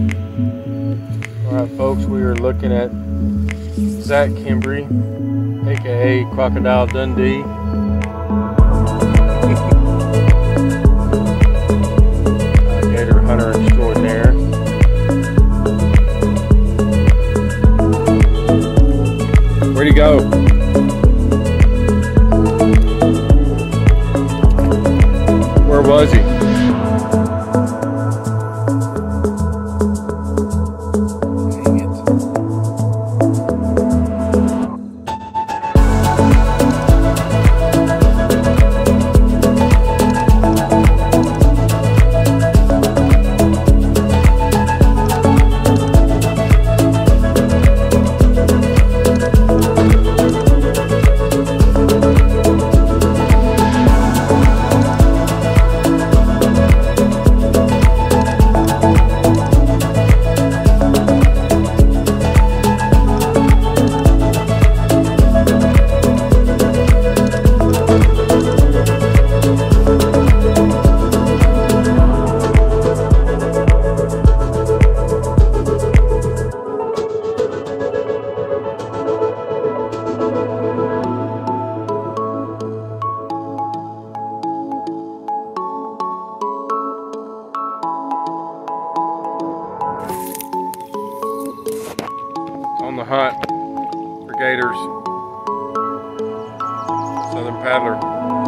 Alright folks, we are looking at Zach Kimbry, aka Crocodile Dundee. On the hunt for gators. Southern Paddler.